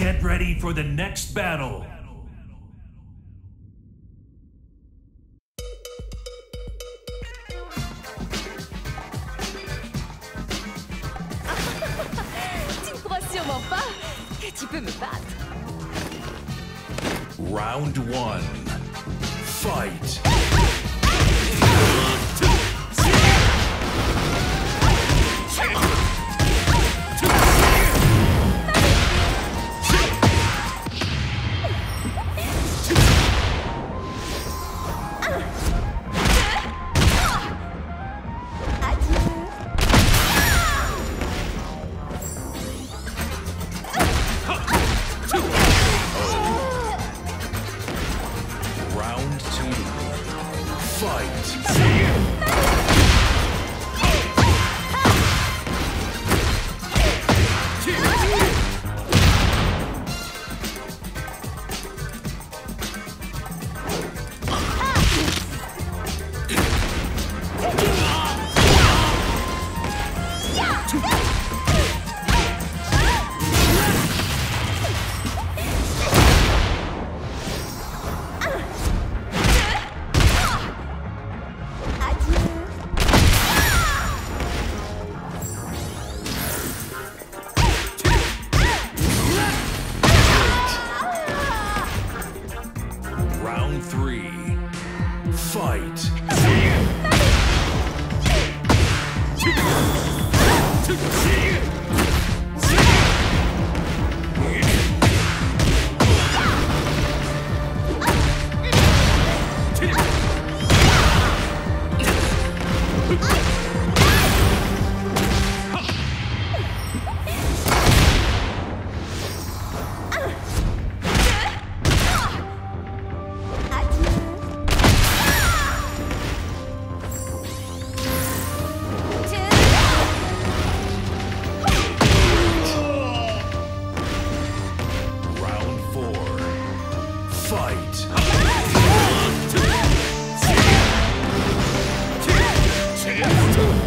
Get ready for the next battle. Tu ne crois sûrement pas que tu peux me battre. Round one. Fight. Ah, ah, ah, Two. Fight. Ah Two.